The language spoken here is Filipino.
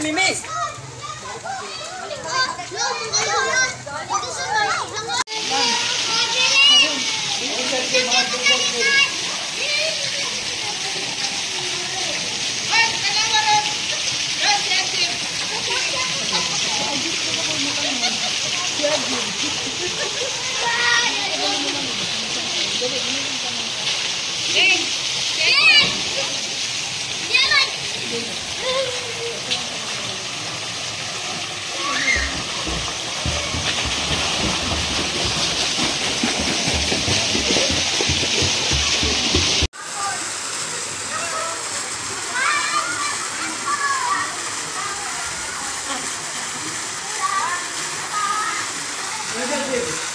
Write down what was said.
namimiss. Thank you. Obrigado,